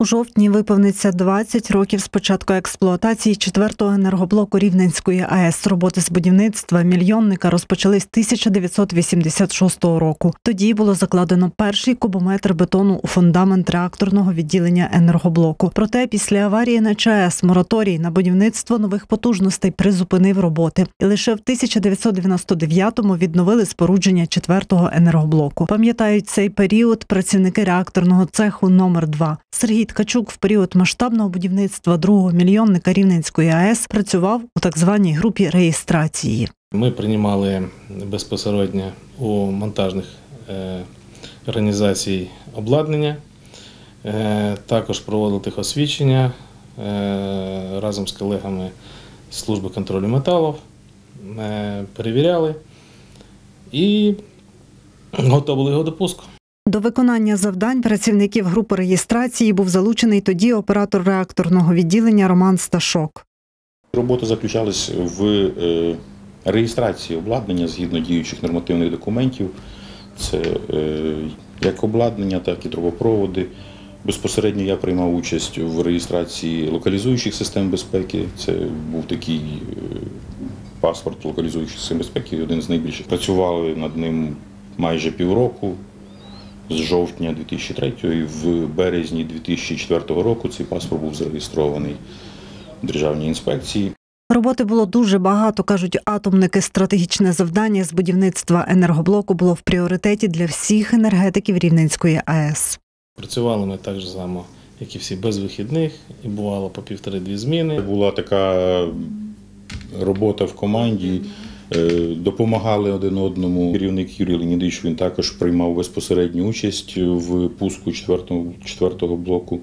У жовтні виповниться 20 років з початку експлуатації четвертого енергоблоку Рівненської АЕС. Роботи з будівництва мільйонника розпочались 1986 року. Тоді було закладено перший кубометр бетону у фундамент реакторного відділення енергоблоку. Проте після аварії на ЧАЕС мораторій на будівництво нових потужностей призупинив роботи, і лише в 1999-му відновили спорудження четвертого енергоблоку. Пам'ятають цей період працівники реакторного цеху номер 2 Сергій Ткачук в період масштабного будівництва другого мільйонника Рівненської АЕС працював у так званій групі реєстрації. Ми приймали безпосередньо у монтажних е, організацій обладнання, е, також проводили техосвідчення е, разом з колегами служби контролю металів, перевіряли і готували його до пуску. До виконання завдань працівників групи реєстрації був залучений тоді оператор реакторного відділення Роман Сташок. Робота заключалась в е, реєстрації обладнання згідно діючих нормативних документів. Це е, як обладнання, так і трубопроводи. Безпосередньо я приймав участь в реєстрації локалізуючих систем безпеки. Це був такий е, паспорт локалізуючих систем безпеки, один з найбільших. Працювали над ним майже півроку. З жовтня 2003 і в березні 2004 року цей паспорт був зареєстрований в Державній інспекції. Роботи було дуже багато, кажуть атомники. Стратегічне завдання з будівництва енергоблоку було в пріоритеті для всіх енергетиків Рівненської АЕС. Працювали ми так само, як і всі, без вихідних, і бувало по півтори-дві зміни. Була така робота в команді, допомагали один одному. Керівник Юрій Леонідович він також приймав безпосередню участь в пуску четвертого, четвертого блоку.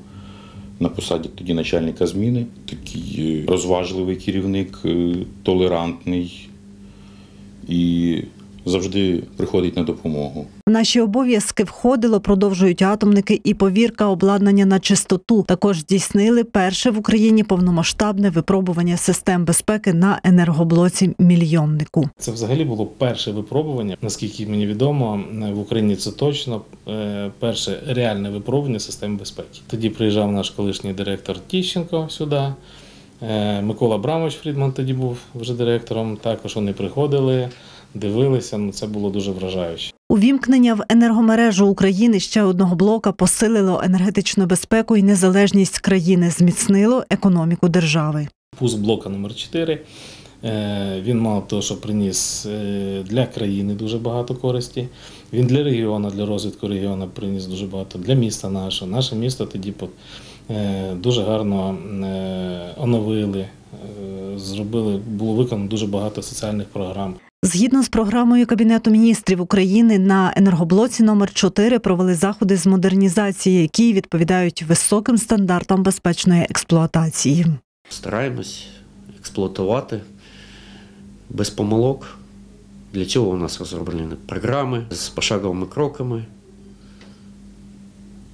На посаді тоді начальника зміни, такий е, розважливий керівник, е, толерантний і завжди приходить на допомогу. В наші обов'язки входило, продовжують атомники, і повірка обладнання на чистоту. Також здійснили перше в Україні повномасштабне випробування систем безпеки на енергоблоці мільйоннику. Це взагалі було перше випробування, наскільки мені відомо, в Україні це точно е, перше реальне випробування систем безпеки. Тоді приїжджав наш колишній директор Тіщенко сюди. Е, Микола Абрамович Фрідман тоді був вже директором. Також вони приходили, дивилися. Ну це було дуже вражаюче. Увімкнення в енергомережу України ще одного блока посилило енергетичну безпеку і незалежність країни, зміцнило економіку держави. Пуск блока номер 4 Е, Він мало того, що приніс е, для країни дуже багато користі. Він для регіону, для розвитку регіону приніс дуже багато для міста нашого. Наше місто тоді по- е, дуже гарно е, оновили, е, зробили, було виконано дуже багато соціальних програм. Згідно з програмою Кабінету міністрів України на енергоблоці номер 4 провели заходи з модернізації, які відповідають високим стандартам безпечної експлуатації. Стараємось експлуатувати без помилок. Для цього у нас розроблені програми з пошаговими кроками,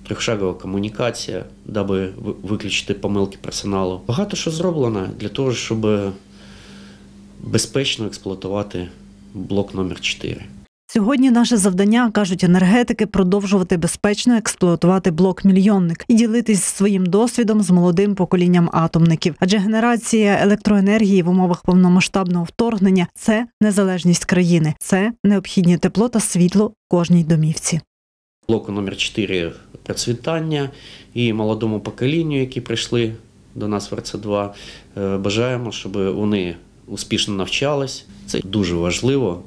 трьохшагова комунікація, даби виключити помилки персоналу. Багато що зроблено для того, щоб безпечно експлуатувати блок номер 4. Сьогодні наше завдання, кажуть енергетики, продовжувати безпечно експлуатувати блок мільйонник і ділитись своїм досвідом з молодим поколінням атомників. Адже генерація електроенергії в умовах повномасштабного вторгнення це незалежність країни, це необхідні тепло та світло кожній домівці. блоку номер 4 процвітання і молодому поколінню, які прийшли до нас в РЦ2. Е, Бажаємо, щоб вони успішно навчались. Це дуже важливо,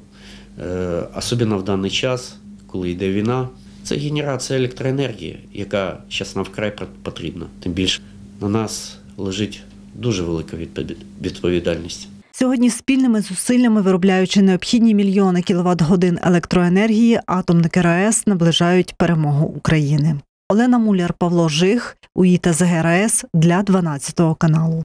особливо в даний час, коли йде війна. Це генерація електроенергії, яка зараз нам вкрай пот- потрібна. Тим більше на нас лежить дуже велика відповід- відповідальність. Сьогодні спільними зусиллями, виробляючи необхідні мільйони кіловат годин електроенергії, атомники РаЕС наближають перемогу України. Олена Муляр, Павло Жих, УІТА ЗГРАЕС для 12 каналу.